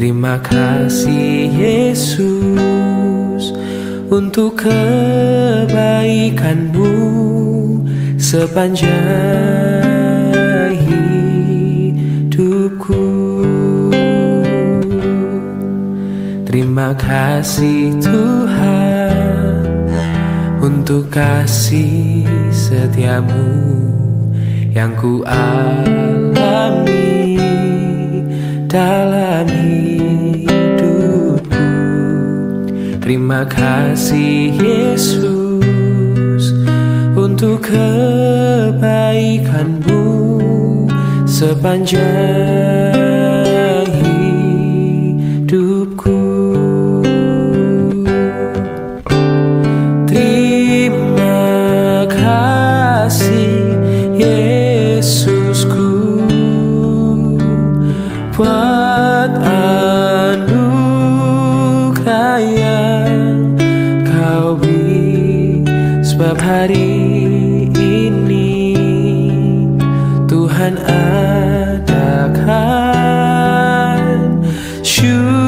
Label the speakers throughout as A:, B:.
A: Terima kasih Yesus untuk kebaikanmu sepanjang hidupku. Terima kasih Tuhan untuk kasih setiamu yang ku alami dalam Terima kasih Yesus untuk kebaikanmu. Sepanjang hari ini. Tuhan adakan syukur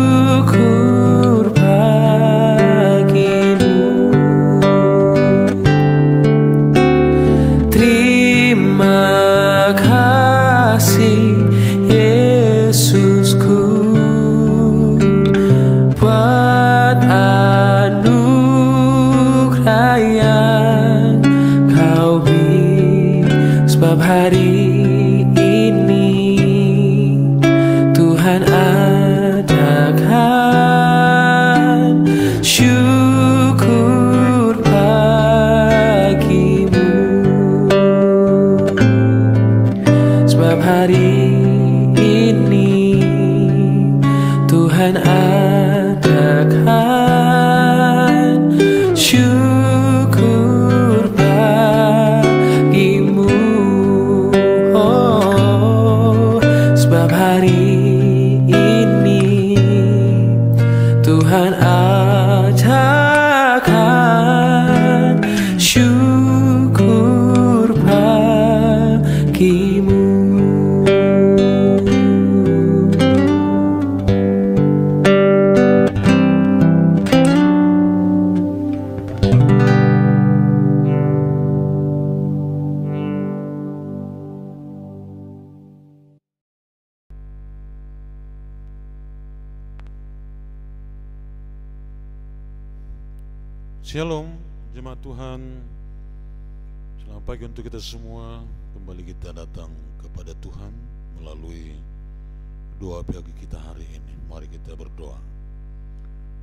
B: Shalom, jemaat Tuhan. Selamat pagi untuk kita semua. Kembali kita datang kepada Tuhan melalui doa pagi kita hari ini. Mari kita berdoa.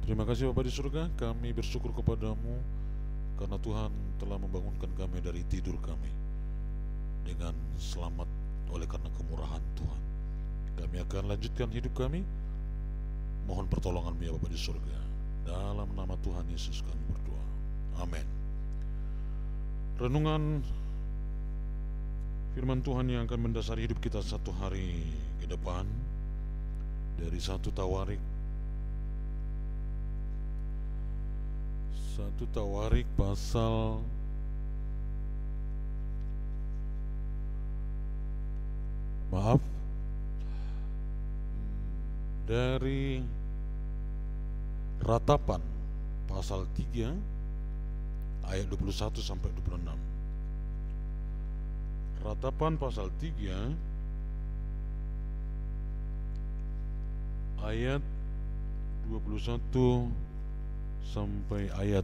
B: Terima kasih Bapak di surga, kami bersyukur kepadamu karena Tuhan telah membangunkan kami dari tidur kami dengan selamat oleh karena kemurahan Tuhan. Kami akan lanjutkan hidup kami. Mohon pertolongan ya Bapak di surga. Dalam nama Tuhan Yesus kami. Amin. Renungan firman Tuhan yang akan mendasari hidup kita satu hari ke depan dari satu tawarik. Satu tawarik pasal maaf. Dari ratapan pasal 3 ayat 21 sampai 26. Ratapan pasal 3 ayat 21 sampai ayat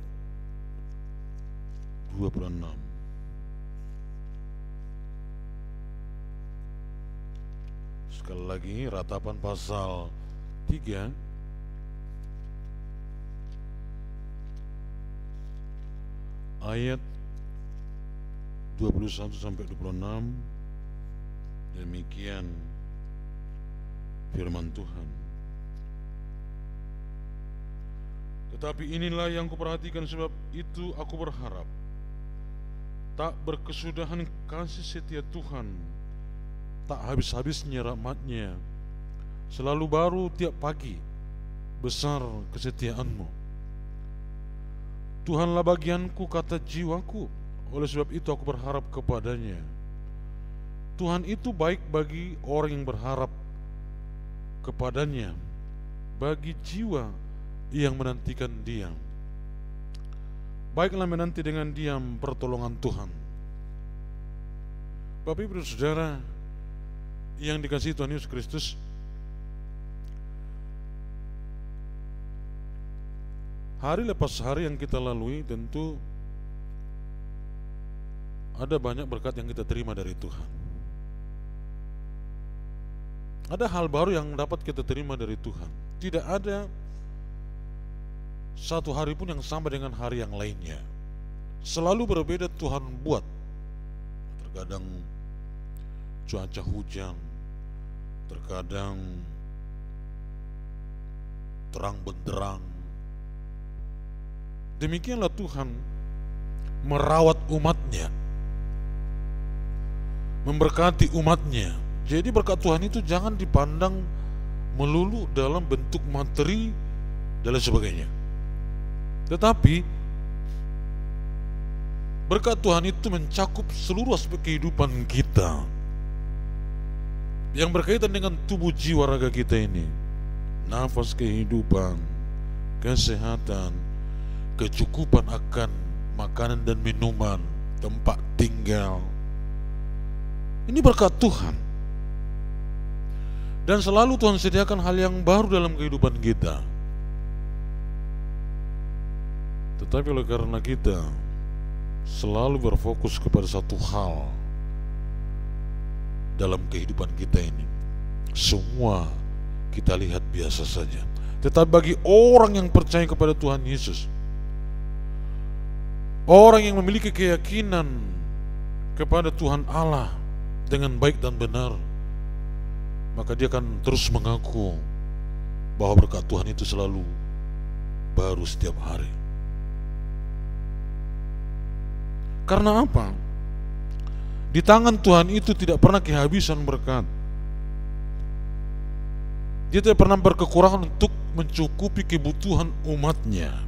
B: 26. Sekali lagi ratapan pasal 3 ayat 21 sampai 26 demikian firman Tuhan Tetapi inilah yang kuperhatikan sebab itu aku berharap tak berkesudahan kasih setia Tuhan tak habis-habisnya rahmatnya selalu baru tiap pagi. Besar kesetiaanmu. Tuhanlah bagianku kata jiwaku. Oleh sebab itu aku berharap kepadanya. Tuhan itu baik bagi orang yang berharap kepadanya, bagi jiwa yang menantikan Dia. Baiklah menanti dengan diam pertolongan Tuhan. Bapak Ibu Saudara yang dikasihi Tuhan Yesus Kristus, hari lepas hari yang kita lalui tentu ada banyak berkat yang kita terima dari Tuhan. Ada hal baru yang dapat kita terima dari Tuhan. Tidak ada satu hari pun yang sama dengan hari yang lainnya. Selalu berbeda Tuhan buat. Terkadang cuaca hujan, terkadang terang benderang. Demikianlah Tuhan merawat umatnya, memberkati umatnya. Jadi berkat Tuhan itu jangan dipandang melulu dalam bentuk materi dan sebagainya. Tetapi berkat Tuhan itu mencakup seluruh aspek kehidupan kita yang berkaitan dengan tubuh jiwa raga kita ini. Nafas kehidupan, kesehatan, kecukupan akan makanan dan minuman, tempat tinggal. Ini berkat Tuhan. Dan selalu Tuhan sediakan hal yang baru dalam kehidupan kita. Tetapi oleh karena kita selalu berfokus kepada satu hal dalam kehidupan kita ini, semua kita lihat biasa saja. Tetapi bagi orang yang percaya kepada Tuhan Yesus, orang yang memiliki keyakinan kepada Tuhan Allah dengan baik dan benar, maka dia akan terus mengaku bahwa berkat Tuhan itu selalu baru setiap hari. Karena apa? Di tangan Tuhan itu tidak pernah kehabisan berkat. Dia tidak pernah berkekurangan untuk mencukupi kebutuhan umatnya.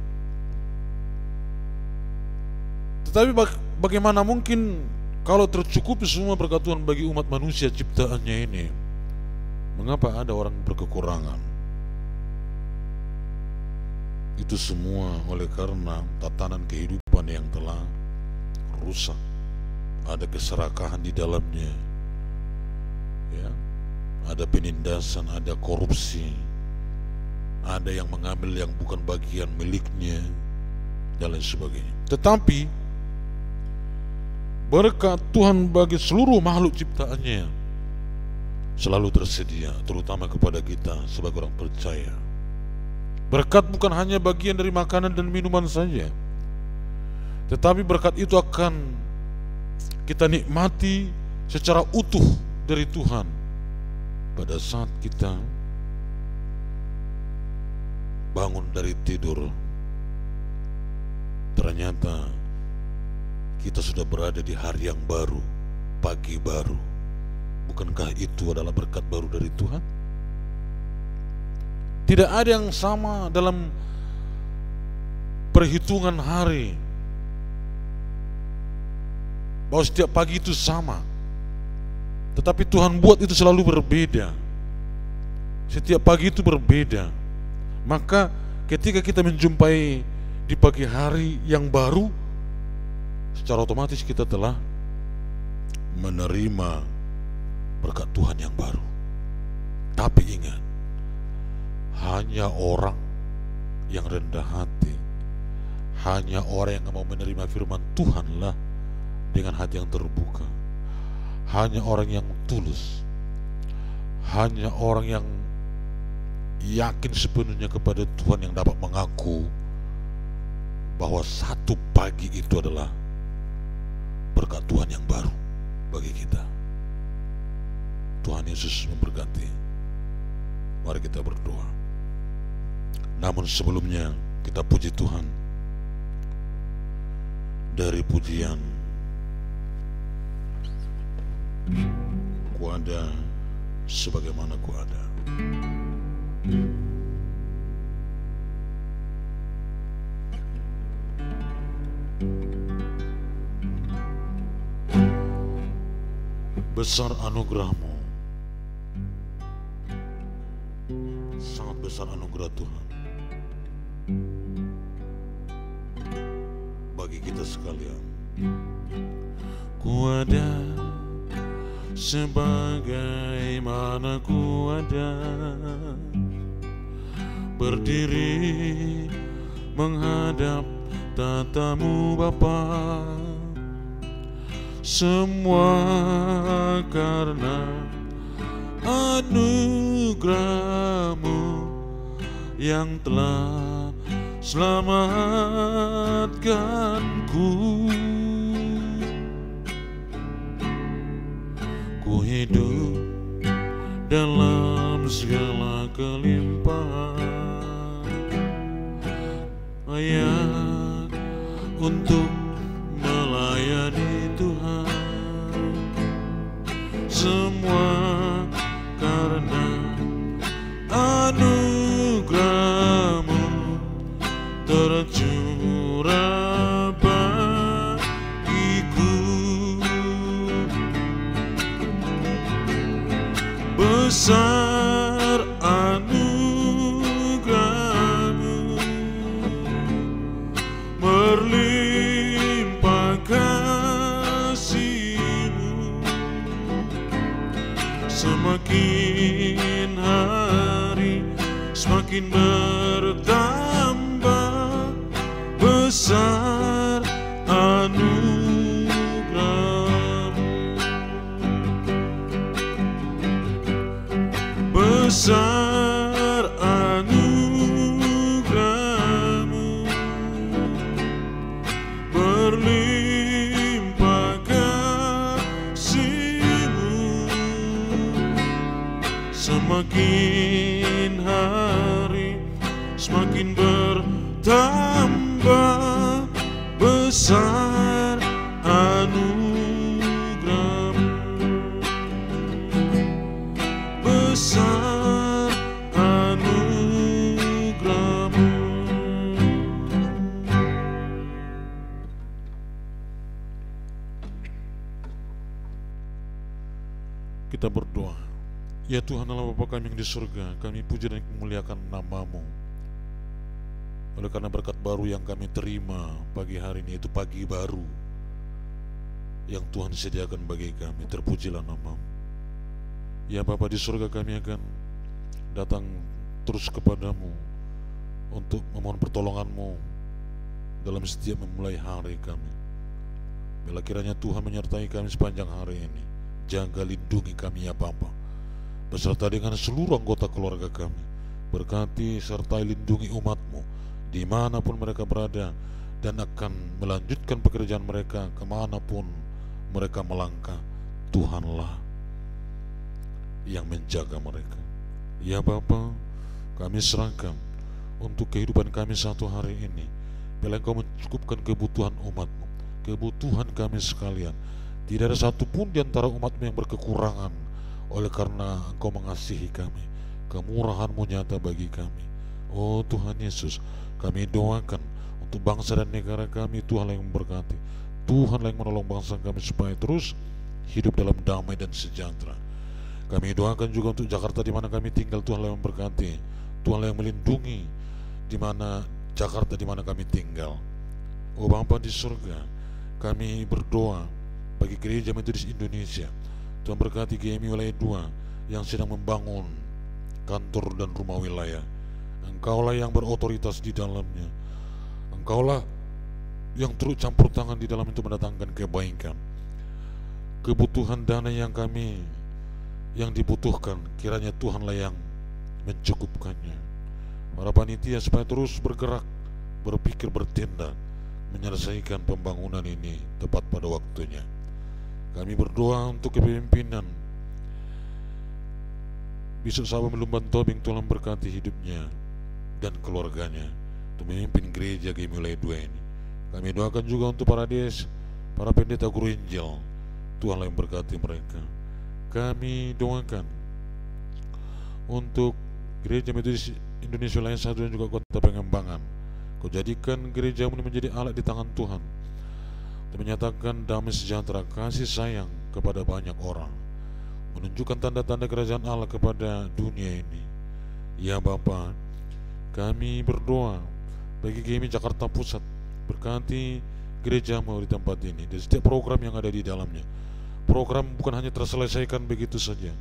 B: Tetapi bagaimana mungkin kalau tercukupi semua berkat bagi umat manusia ciptaannya ini? Mengapa ada orang berkekurangan? Itu semua oleh karena tatanan kehidupan yang telah rusak, ada keserakahan di dalamnya, ya, ada penindasan, ada korupsi, ada yang mengambil yang bukan bagian miliknya, dan lain sebagainya. Tetapi berkat Tuhan bagi seluruh makhluk ciptaannya selalu tersedia, terutama kepada kita sebagai orang percaya. Berkat bukan hanya bagian dari makanan dan minuman saja, tetapi berkat itu akan kita nikmati secara utuh dari Tuhan pada saat kita bangun dari tidur. Ternyata kita sudah berada di hari yang baru, pagi baru. Bukankah itu adalah berkat baru dari Tuhan? Tidak ada yang sama dalam perhitungan hari bahwa setiap pagi itu sama. Tetapi Tuhan buat itu selalu berbeda. Setiap pagi itu berbeda. Maka ketika kita menjumpai di pagi hari yang baru, secara otomatis kita telah menerima berkat Tuhan yang baru. Tapi ingat, hanya orang yang rendah hati, hanya orang yang mau menerima firman Tuhanlah dengan hati yang terbuka. Hanya orang yang tulus, hanya orang yang yakin sepenuhnya kepada Tuhan yang dapat mengaku bahwa satu pagi itu adalah berkat Tuhan yang baru bagi kita. Tuhan Yesus memberkati. Mari kita berdoa. Namun sebelumnya kita puji Tuhan dari pujian kepada sebagaimana ku ada. Besar anugerahmu. Sangat besar anugerah Tuhan. Bagi kita sekalian. Ku ada sebagaimana ku ada. Berdiri menghadap tatamu Bapa Semua karena anugerahmu yang telah selamatkanku. Ku hidup dalam segala kelimpahan Layak untuk melayani semakin hari semakin bertambah semakin hari semakin bertambah besar Tuhan Allah Bapa kami yang di surga Kami puji dan memuliakan namamu. Oleh karena berkat baru yang kami terima Pagi hari ini itu pagi baru Yang Tuhan sediakan bagi kami Terpujilah namamu. Ya Bapa di surga kami akan datang terus kepadamu untuk memohon pertolonganmu dalam setiap memulai hari kami. Bila kiranya Tuhan menyertai kami sepanjang hari ini, jaga lindungi kami ya Bapa, beserta dengan seluruh anggota keluarga kami. Berkati serta lindungi umatmu di mana pun mereka berada dan akan melanjutkan pekerjaan mereka ke mana pun mereka melangkah. Tuhanlah yang menjaga mereka. Ya Bapa, kami serahkan untuk kehidupan kami satu hari ini. Bila Engkau mencukupkan kebutuhan umatmu, kebutuhan kami sekalian. Tidak ada satupun di antara umatmu yang berkekurangan oleh karena Engkau mengasihi kami. Kemurahan-Mu nyata bagi kami. Oh Tuhan Yesus, kami doakan untuk bangsa dan negara kami, Tuhan yang memberkati. Tuhan yang menolong bangsa kami supaya terus hidup dalam damai dan sejahtera. Kami doakan juga untuk Jakarta di mana kami tinggal Tuhan yang memberkati, Tuhan yang melindungi di mana Jakarta di mana kami tinggal. Oh Bapa di surga, kami berdoa bagi gereja Metodis Indonesia. Tuhan berkati GMI wilayah 2 yang sedang membangun kantor dan rumah wilayah. Engkaulah yang berotoritas di dalamnya. Engkaulah yang turut campur tangan di dalam itu mendatangkan kebaikan. Kebutuhan dana yang kami yang dibutuhkan kiranya Tuhanlah yang mencukupkannya. Para panitia supaya terus bergerak, berpikir, bertindak, menyelesaikan pembangunan ini tepat pada waktunya. Kami berdoa untuk kepemimpinan Bishop Sabam Lumban Tobing Tuhan berkati hidupnya dan keluarganya untuk memimpin gereja Gemulai 2 ini. Kami doakan juga untuk para des, para pendeta guru Injil, Tuhan yang berkati mereka. Kami doakan untuk gereja metodis Indonesia lain satu dan juga kota pengembangan. Kau jadikan gerejamu menjadi alat di tangan Tuhan untuk menyatakan damai sejahtera kasih sayang kepada banyak orang. Menunjukkan tanda-tanda kerajaan Allah kepada dunia ini. Ya Bapa kami berdoa bagi kami Jakarta Pusat berkati gerejamu di tempat ini dan setiap program yang ada di dalamnya. Program bukan hanya terselesaikan begitu saja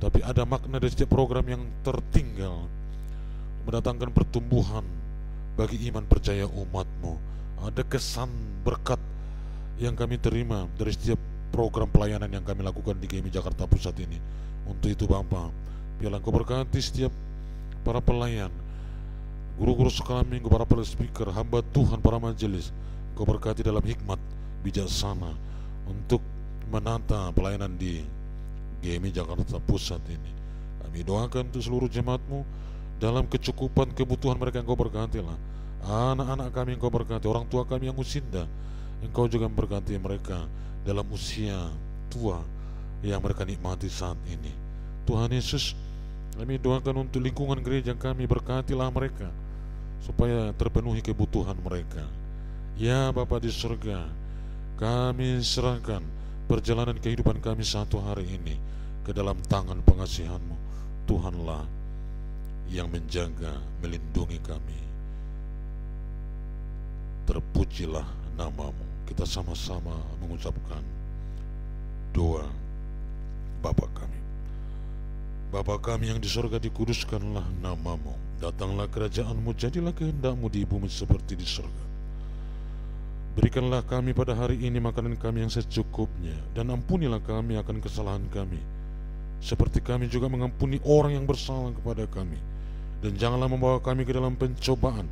B: tapi ada makna dari setiap program yang tertinggal. Mendatangkan pertumbuhan bagi iman percaya umatmu. Ada kesan berkat yang kami terima dari setiap program pelayanan yang kami lakukan di GMI Jakarta Pusat ini. Untuk itu Bapak biarlah Engkau berkati setiap para pelayan guru-guru sekolah minggu, para speaker, hamba Tuhan, para majelis. Engkau berkati dalam hikmat bijaksana untuk menata pelayanan di GMI Jakarta Pusat ini. Kami doakan untuk seluruh jemaatmu dalam kecukupan kebutuhan mereka yang kau berkatilah. Anak-anak kami yang kau berkati. Orang tua kami yang usinda engkau juga memberkati mereka dalam usia tua yang mereka nikmati saat ini Tuhan Yesus kami doakan untuk lingkungan gereja kami berkatilah mereka supaya terpenuhi kebutuhan mereka ya Bapa di surga kami serahkan perjalanan kehidupan kami satu hari ini ke dalam tangan pengasihanmu Tuhanlah yang menjaga, melindungi kami. Terpujilah namamu. Kita sama-sama mengucapkan doa Bapa kami. Bapa kami yang di sorga dikuduskanlah namamu. Datanglah kerajaanmu, jadilah kehendakmu di bumi seperti di sorga. Berikanlah kami pada hari ini makanan kami yang secukupnya, dan ampunilah kami akan kesalahan kami, seperti kami juga mengampuni orang yang bersalah kepada kami dan janganlah membawa kami ke dalam pencobaan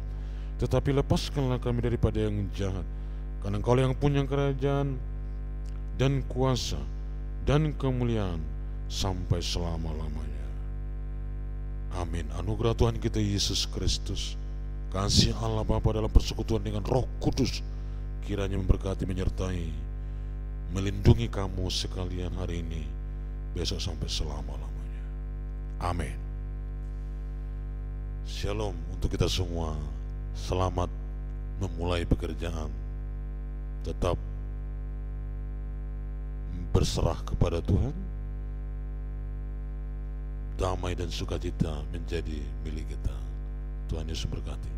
B: tetapi lepaskanlah kami daripada yang jahat karena engkau yang punya kerajaan dan kuasa dan kemuliaan sampai selama-lamanya. Amin. Anugerah Tuhan kita Yesus Kristus. Kasih Allah Bapa dalam persekutuan dengan roh kudus. Kiranya memberkati menyertai melindungi kamu sekalian hari ini besok sampai selama-lamanya. Amin. Shalom untuk kita semua. Selamat memulai pekerjaan. Tetap berserah kepada Tuhan. Damai dan sukacita menjadi milik kita. Tuhan Yesus berkati.